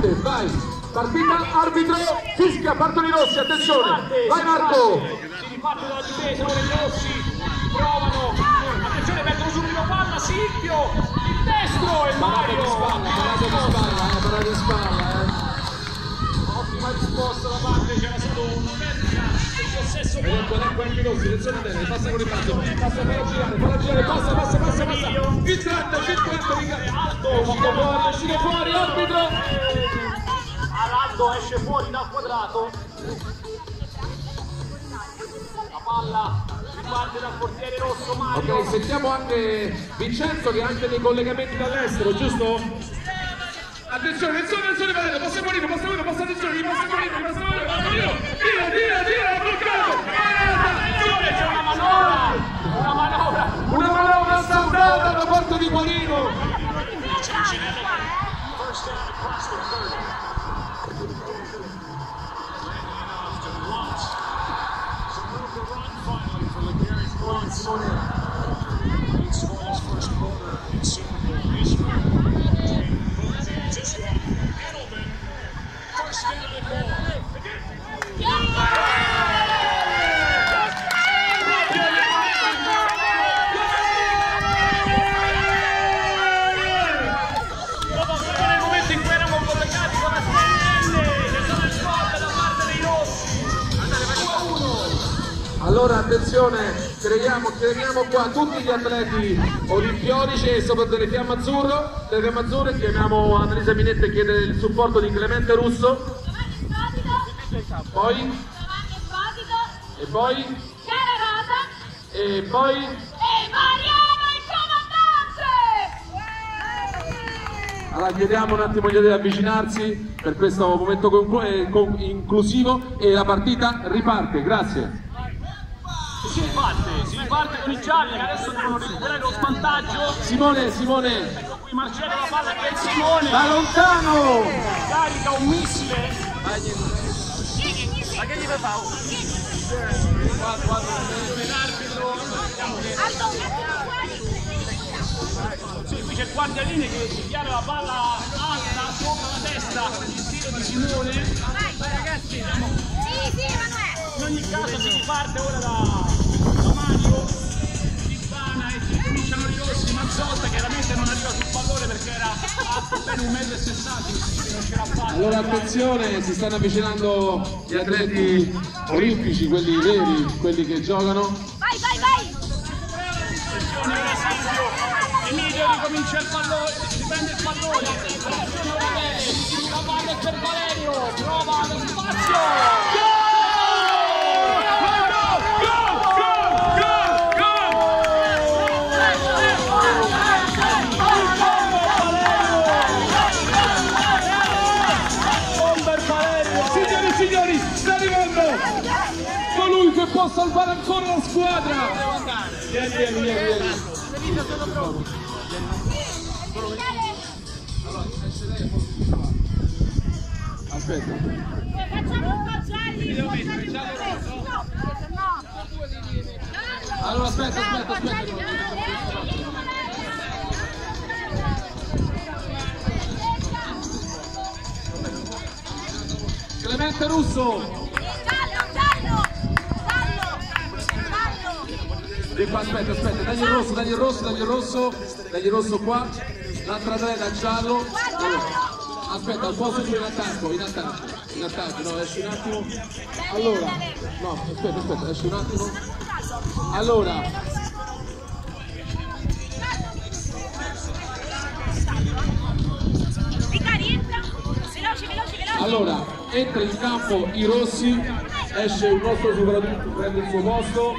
riparte, vai. Partita, arbitro, fischia, partono i rossi, attenzione. Vai Marco. Si riparte dalla difesa, ora i rossi provano. Attenzione, mettono subito palla, Silvio, il destro e Mario. spalla, parate di spalla, eh, parate di spalla, eh. Ottima risposta da parte, c'era stato un possesso Ed ecco, ecco anche i rossi, attenzione a te, passa con il braccio, passa, falla girare, falla girare, passa, passa, passa, passa. Filtrante, filtrante, riga. È uscito fuori, è uscito fuori, arbitro quadrato, esce fuori dal quadrato. La palla parte dal portiere rosso Mario. Ok, sentiamo anche Vincenzo che ha anche dei collegamenti dall'estero, giusto? Attenzione, attenzione, attenzione, Valero, posso morire, posso morire, posso attenzione, posso morire, posso morire, posso morire, tira, tira, tira, ha bloccato, parata, c'è una manovra, una manovra, una manovra saltata da parte di Guarino. First down across the 30. California. Allora attenzione, creiamo, chiamiamo qua tutti gli atleti olimpionici e soprattutto delle fiamme azzurro, delle fiamme azzurre, chiamiamo Annalisa Minetti e chiede il supporto di Clemente Russo, poi, e poi, e poi, e Mariano il comandante! allora chiediamo un attimo agli atleti di avvicinarsi per questo momento eh, inclusivo e la partita riparte, grazie. Si riparte, si riparte con i gialli che adesso devono recuperare lo svantaggio. Simone, Simone, Ecco qui Marcello la palla che è Simone. da lontano! Carica un missile. Ma che gli fa? Fuori! Sì, qui c'è il guardialine che si chiama la palla alta sopra la testa per il tiro di Simone. Vai, ragazzi! Sì, sì, Emanuele! In ogni caso si riparte ora da Mazzotta chiaramente non arriva sul pallone perché era alto bene 1,60 m, non ce l'ha fatta. Allora attenzione, si stanno avvicinando gli atleti olimpici, quelli veri, quelli che giocano. Vai, vai, vai! Attenzione ora Silvio, Emilio ricomincia il pallone, riprende il pallone, Signori sta arrivando colui che può salvare ancora la squadra. Vieni, vieni, vieni, vieni. Aspetta. Facciamo un po' gialli, un po' gialli. Allora aspetta, aspetta, aspetta. Russo. Giallo, giallo! Giallo! Giallo! Di qua, aspetta, aspetta, dagli il rosso, dagli il rosso, dagli il rosso, dagli il rosso qua, l'altra atleta giallo. Allora, aspetta, al posto tu in attacco, in attacco, in attacco, no, esci un attimo. Allora, no, aspetta, aspetta, esci un attimo. Allora, Mica rientra! Veloci, veloci, veloci! allora, entra in campo i rossi, esce il nostro sopravvento, prende il suo posto,